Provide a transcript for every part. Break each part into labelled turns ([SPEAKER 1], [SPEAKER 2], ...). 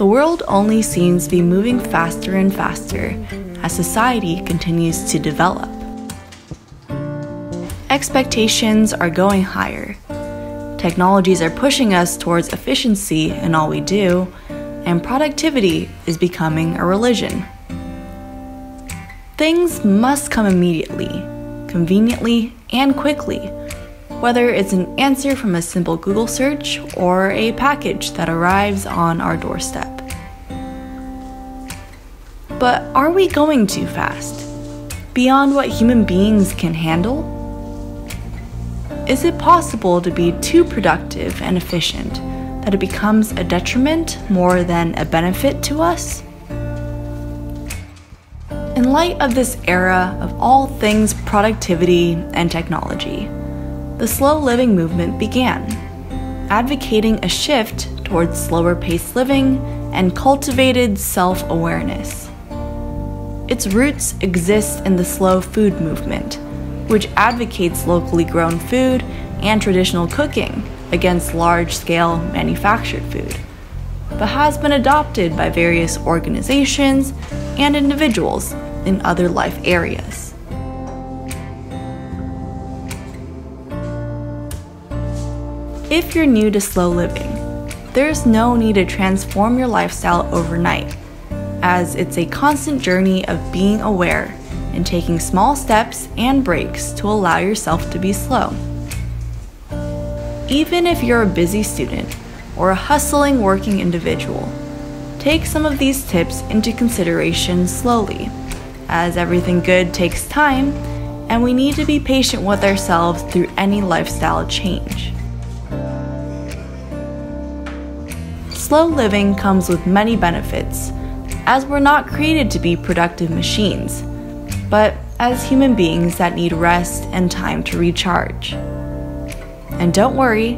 [SPEAKER 1] The world only seems to be moving faster and faster as society continues to develop. Expectations are going higher. Technologies are pushing us towards efficiency in all we do, and productivity is becoming a religion. Things must come immediately, conveniently, and quickly, whether it's an answer from a simple Google search or a package that arrives on our doorstep. But are we going too fast? Beyond what human beings can handle? Is it possible to be too productive and efficient that it becomes a detriment more than a benefit to us? In light of this era of all things productivity and technology, the slow living movement began, advocating a shift towards slower paced living and cultivated self awareness. Its roots exist in the slow food movement, which advocates locally grown food and traditional cooking against large scale manufactured food, but has been adopted by various organizations and individuals in other life areas. If you're new to slow living, there's no need to transform your lifestyle overnight as it's a constant journey of being aware and taking small steps and breaks to allow yourself to be slow. Even if you're a busy student or a hustling working individual, take some of these tips into consideration slowly, as everything good takes time and we need to be patient with ourselves through any lifestyle change. Slow living comes with many benefits as we're not created to be productive machines, but as human beings that need rest and time to recharge. And don't worry,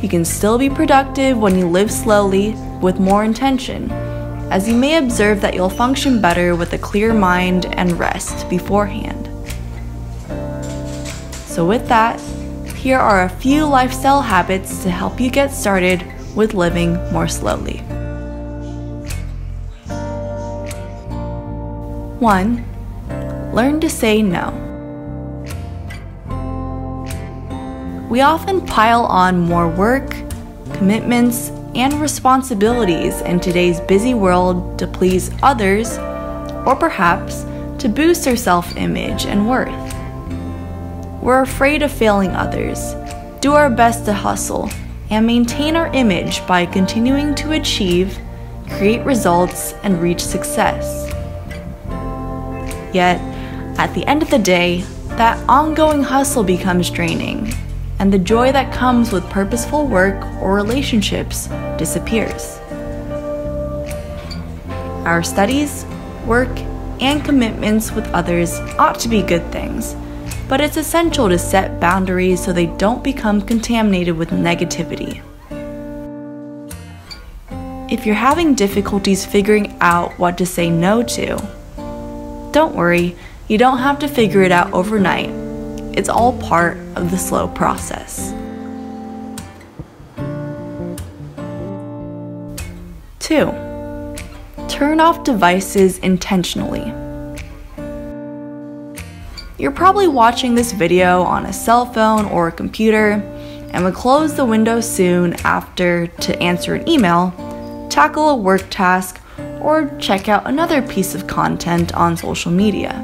[SPEAKER 1] you can still be productive when you live slowly with more intention, as you may observe that you'll function better with a clear mind and rest beforehand. So, with that, here are a few lifestyle habits to help you get started with living more slowly. 1. Learn to say no. We often pile on more work, commitments, and responsibilities in today's busy world to please others, or perhaps to boost our self image and worth. We're afraid of failing others, do our best to hustle, and maintain our image by continuing to achieve, create results, and reach success. Yet, at the end of the day, that ongoing hustle becomes draining, and the joy that comes with purposeful work or relationships disappears. Our studies, work, and commitments with others ought to be good things, but it's essential to set boundaries so they don't become contaminated with negativity. If you're having difficulties figuring out what to say no to, don't worry, you don't have to figure it out overnight. It's all part of the slow process. 2. Turn off devices intentionally. You're probably watching this video on a cell phone or a computer and will close the window soon after to answer an email, tackle a work task, or check out another piece of content on social media.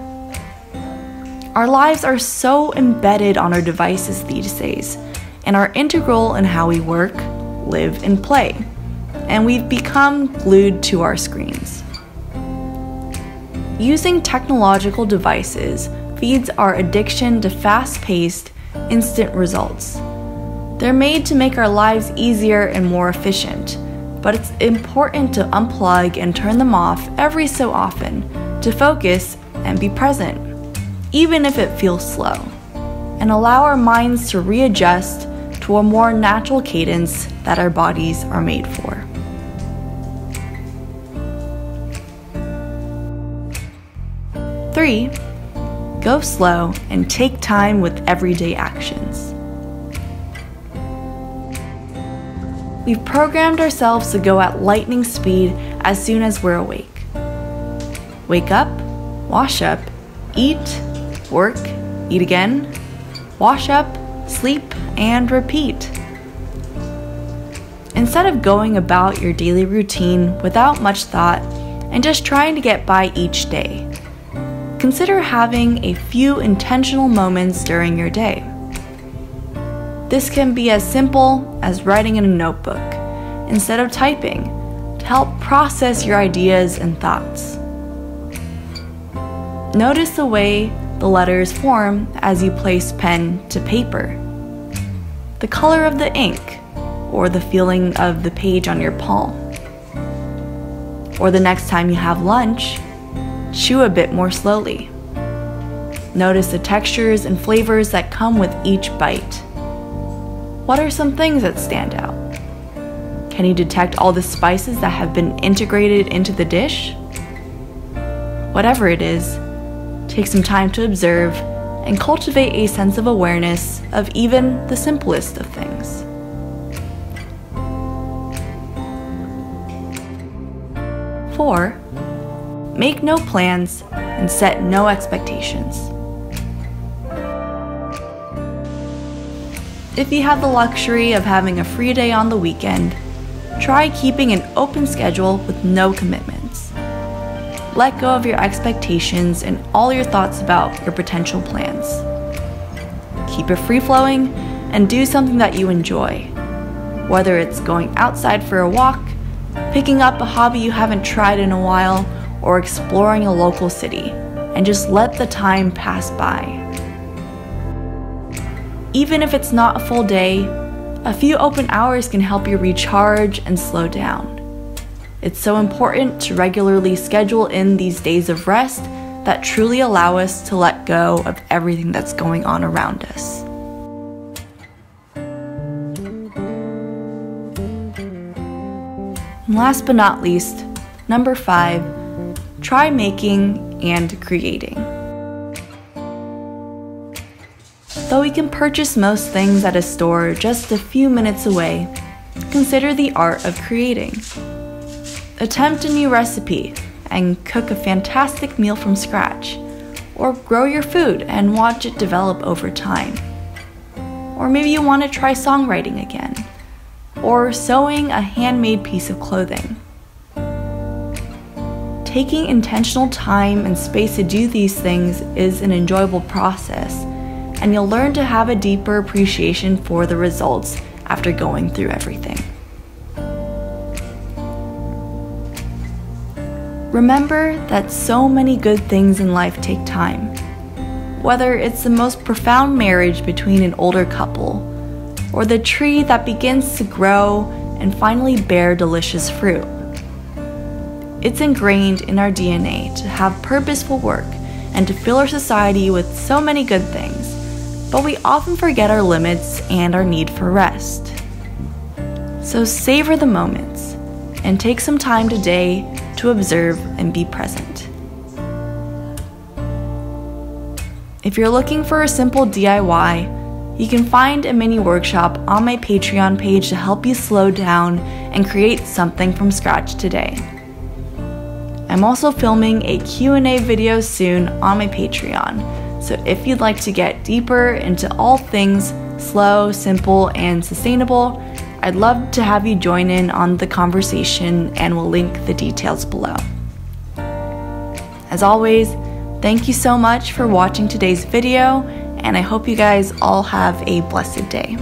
[SPEAKER 1] Our lives are so embedded on our devices these days and are integral in how we work, live, and play, and we've become glued to our screens. Using technological devices feeds our addiction to fast paced, instant results. They're made to make our lives easier and more efficient but it's important to unplug and turn them off every so often to focus and be present, even if it feels slow, and allow our minds to readjust to a more natural cadence that our bodies are made for. Three, go slow and take time with everyday actions. We've programmed ourselves to go at lightning speed as soon as we're awake. Wake up, wash up, eat, work, eat again, wash up, sleep, and repeat. Instead of going about your daily routine without much thought and just trying to get by each day, consider having a few intentional moments during your day. This can be as simple as writing in a notebook instead of typing to help process your ideas and thoughts. Notice the way the letters form as you place pen to paper, the color of the ink, or the feeling of the page on your palm. Or the next time you have lunch, chew a bit more slowly. Notice the textures and flavors that come with each bite. What are some things that stand out? Can you detect all the spices that have been integrated into the dish? Whatever it is, take some time to observe and cultivate a sense of awareness of even the simplest of things. Four, make no plans and set no expectations. If you have the luxury of having a free day on the weekend, try keeping an open schedule with no commitments. Let go of your expectations and all your thoughts about your potential plans. Keep it free flowing and do something that you enjoy. Whether it's going outside for a walk, picking up a hobby you haven't tried in a while, or exploring a local city, and just let the time pass by. Even if it's not a full day, a few open hours can help you recharge and slow down. It's so important to regularly schedule in these days of rest that truly allow us to let go of everything that's going on around us. And last but not least, number five, try making and creating. Though we can purchase most things at a store just a few minutes away, consider the art of creating. Attempt a new recipe and cook a fantastic meal from scratch, or grow your food and watch it develop over time. Or maybe you want to try songwriting again, or sewing a handmade piece of clothing. Taking intentional time and space to do these things is an enjoyable process and you'll learn to have a deeper appreciation for the results after going through everything. Remember that so many good things in life take time. Whether it's the most profound marriage between an older couple, or the tree that begins to grow and finally bear delicious fruit. It's ingrained in our DNA to have purposeful work and to fill our society with so many good things but we often forget our limits and our need for rest. So savor the moments and take some time today to observe and be present. If you're looking for a simple DIY, you can find a mini workshop on my Patreon page to help you slow down and create something from scratch today. I'm also filming a Q&A video soon on my Patreon, so if you'd like to get deeper into all things slow, simple, and sustainable, I'd love to have you join in on the conversation and we'll link the details below. As always, thank you so much for watching today's video and I hope you guys all have a blessed day.